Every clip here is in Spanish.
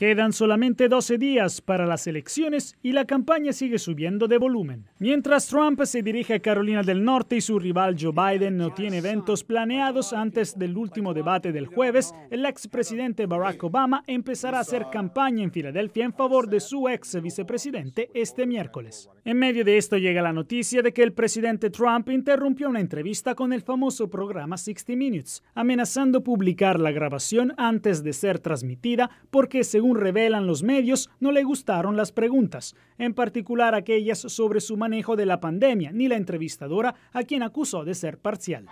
Quedan solamente 12 días para las elecciones y la campaña sigue subiendo de volumen. Mientras Trump se dirige a Carolina del Norte y su rival Joe Biden no tiene eventos planeados antes del último debate del jueves, el expresidente Barack Obama empezará a hacer campaña en Filadelfia en favor de su ex vicepresidente este miércoles. En medio de esto llega la noticia de que el presidente Trump interrumpió una entrevista con el famoso programa 60 Minutes, amenazando publicar la grabación antes de ser transmitida porque según revelan los medios, no le gustaron las preguntas, en particular aquellas sobre su manejo de la pandemia, ni la entrevistadora a quien acusó de ser parcial.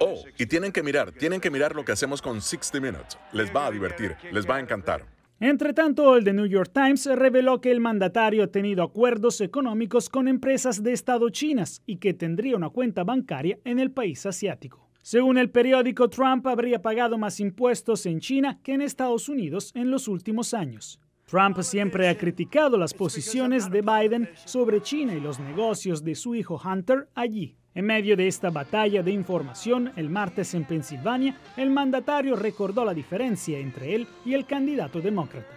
Oh, y tienen que mirar, tienen que mirar lo que hacemos con 60 Minutes. Les va a divertir, les va a encantar. Entre tanto, el The New York Times reveló que el mandatario ha tenido acuerdos económicos con empresas de Estado chinas y que tendría una cuenta bancaria en el país asiático. Según el periódico, Trump habría pagado más impuestos en China que en Estados Unidos en los últimos años. Trump siempre ha criticado las posiciones de Biden sobre China y los negocios de su hijo Hunter allí. En medio de esta batalla de información, el martes en Pensilvania, el mandatario recordó la diferencia entre él y el candidato demócrata.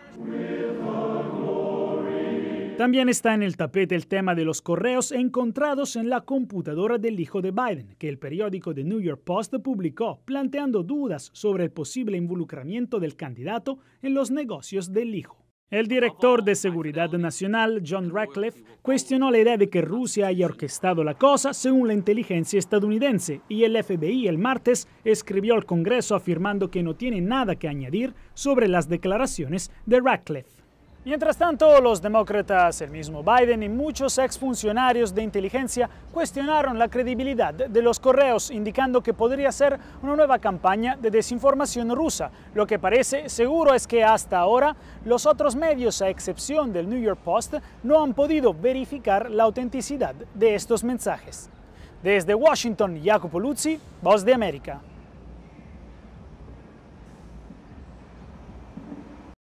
También está en el tapete el tema de los correos encontrados en la computadora del hijo de Biden, que el periódico The New York Post publicó, planteando dudas sobre el posible involucramiento del candidato en los negocios del hijo. El director de Seguridad Nacional, John Ratcliffe, cuestionó la idea de que Rusia haya orquestado la cosa según la inteligencia estadounidense y el FBI el martes escribió al Congreso afirmando que no tiene nada que añadir sobre las declaraciones de Ratcliffe. Mientras tanto, los demócratas, el mismo Biden y muchos exfuncionarios de inteligencia cuestionaron la credibilidad de los correos, indicando que podría ser una nueva campaña de desinformación rusa. Lo que parece seguro es que hasta ahora los otros medios, a excepción del New York Post, no han podido verificar la autenticidad de estos mensajes. Desde Washington, Jacopo Luzzi, Voz de América.